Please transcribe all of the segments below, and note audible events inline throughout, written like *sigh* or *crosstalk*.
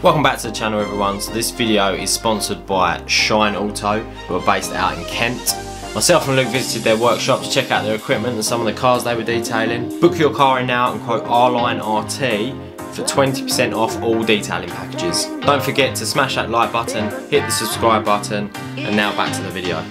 Welcome back to the channel everyone. So this video is sponsored by Shine Auto who are based out in Kent. Myself and Luke visited their workshop to check out their equipment and some of the cars they were detailing. Book your car in now and quote R-Line RT for 20% off all detailing packages. Don't forget to smash that like button, hit the subscribe button and now back to the video.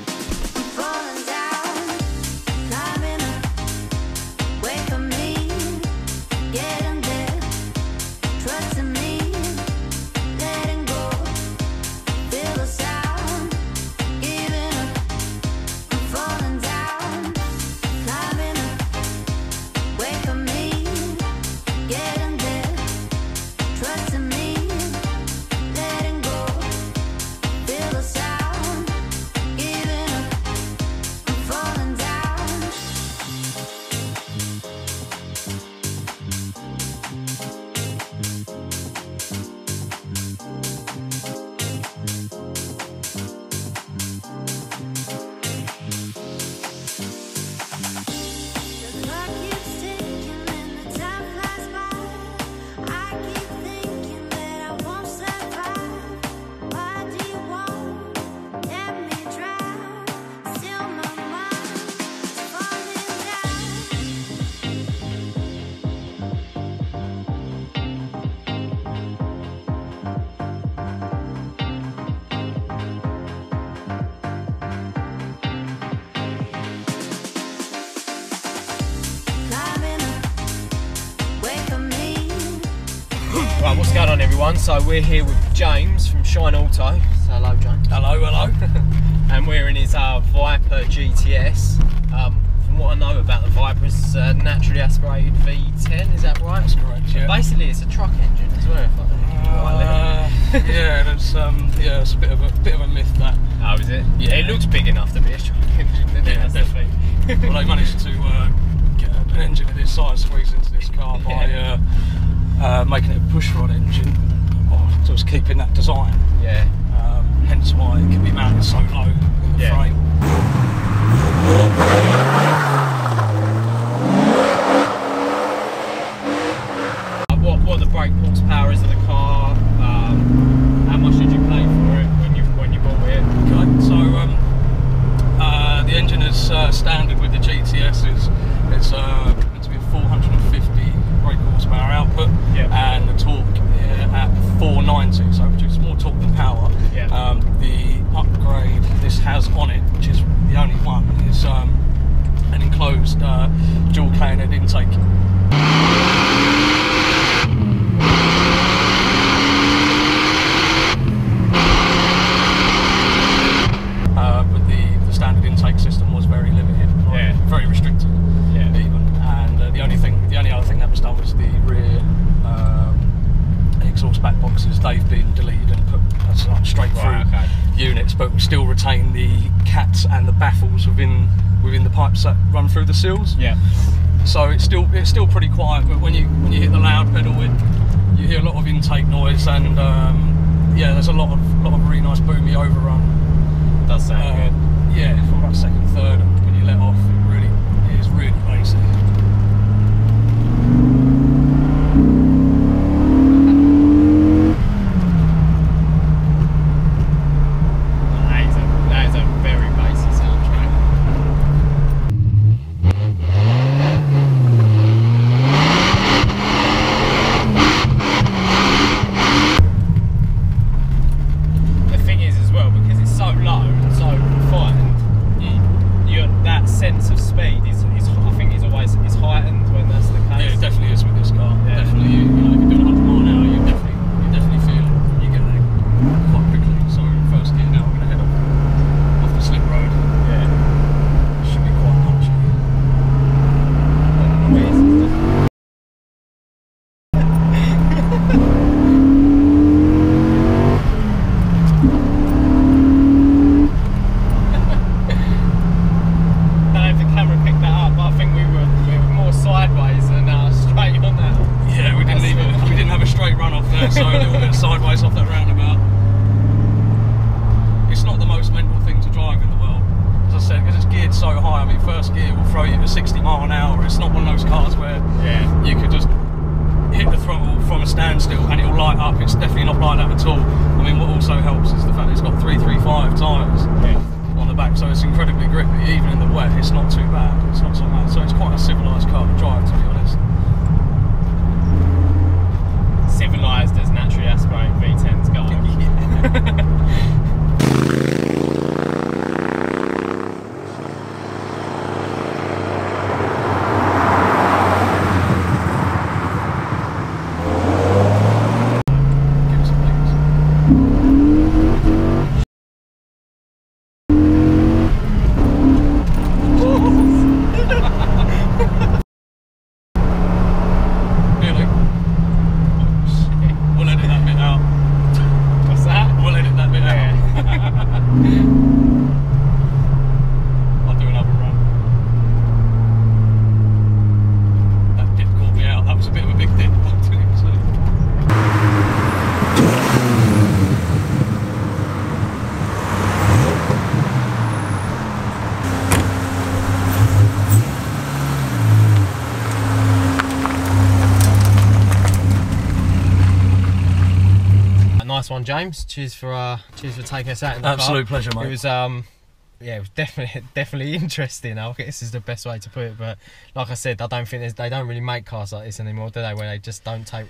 Going on everyone? So we're here with James from Shine Auto. So hello James. Hello, hello. *laughs* and we're in his uh, Viper GTS. Um, from what I know about the Viper, it's a naturally aspirated V10, is that right? That's correct, yeah. Basically, it's a truck engine as well. Uh, *laughs* yeah, that's um, yeah, it's a bit of a bit of a myth that. oh, is it? Yeah. It looks big enough to be a truck engine, doesn't it? Yeah, That's definitely. Well, they managed to uh, get an engine of this size squeezed into this car *laughs* by uh, uh, making it a pushrod engine, so it's keeping that design. yeah. Um, hence why it can be mounted so low in the Yeah. frame. Uh, What what the brake horsepower is of the car? Um, how much did you pay for it when you when you bought it? Okay, so um, uh, the engine is uh, standard with the GTSs. It's uh, meant to be 450 brake horsepower output, Yep. and the torque uh, at 490, so it produces more torque than power. Yep. Um, the upgrade this has on it, which is the only one, is um, an enclosed uh, dual cane head intake. Uh, but the, the standard intake system was very limited, Yeah. very restricted Yeah. even. And uh, the only thing, the only other thing that was done was the rear um, exhaust back boxes. They've been deleted and put as like straight Right, through okay. units, but we still retain the cats and the baffles within within the pipes that run through the sills. Yeah. So it's still it's still pretty quiet, but when you when you hit the loud pedal, it, you hear a lot of intake noise and um, yeah, there's a lot of lot of really nice boomy overrun. Does sound Uh, good. yeah, from about second, third, when you let off, it really it is really bassy. That is a, that is a very basic soundtrack. The thing is, as well, because it's so low and so refined, you, you, that sense of speed is, so high. I mean, first gear will throw you to 60 mile an hour. It's not one of those cars where yeah. you could just hit the throttle from a standstill and it'll light up. It's definitely not like that at all. I mean, what also helps is the fact it's got 335 tyres yeah. on the back, so it's incredibly grippy. Even in the wet, it's not too bad. It's not so bad. So it's quite a civilised car to drive, to be honest. Civilised as naturally aspirated V10s go. *laughs* Nice one, James. Cheers for uh, cheers for taking us out in the Absolute car. pleasure, mate. It was um, yeah, it was definitely *laughs* definitely interesting. I guess is the best way to put it. But like I said, I don't think they don't really make cars like this anymore, do they? Where they just don't take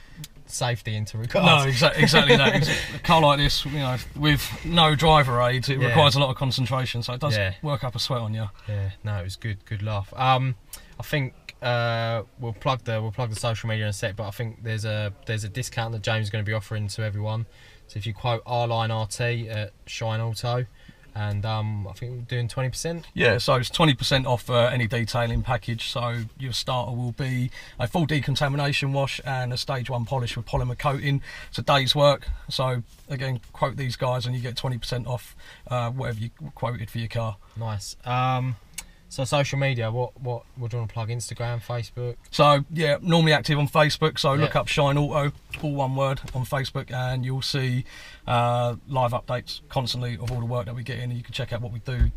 safety into regard. No, exactly, exactly that. A car like this, you know, with no driver aid, it Yeah. requires a lot of concentration, so it does Yeah. work up a sweat on you. Yeah, no, it was good, good laugh. Um, I think uh, we'll plug the we'll plug the social media in a sec, but I think there's a there's a discount that James is going to be offering to everyone. So if you quote R Line RT at Shine Auto, and um, I think we're doing twenty percent. Yeah, so it's 20% off uh, any detailing package. So your starter will be a full decontamination wash and a stage one polish with polymer coating. It's a day's work. So again, quote these guys and you get 20% off uh, whatever you quoted for your car. Nice. Um, so social media, what what do you want to plug? Instagram, Facebook. So yeah, normally active on Facebook. So look up Shine Auto, all one word, on Facebook, and you'll see uh, live updates constantly of all the work that we get in. And you can check out what we do,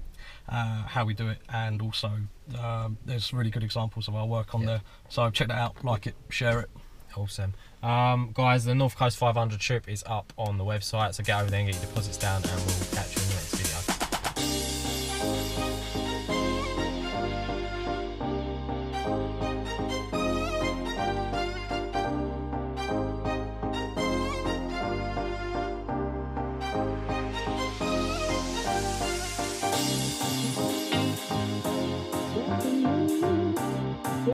uh, how we do it, and also um, there's really good examples of our work on Yeah. there. So check that out, like it, share it. Awesome. Um, guys, the North Coast 500 trip is up on the website, so get over there and get your deposits down, and we'll catch you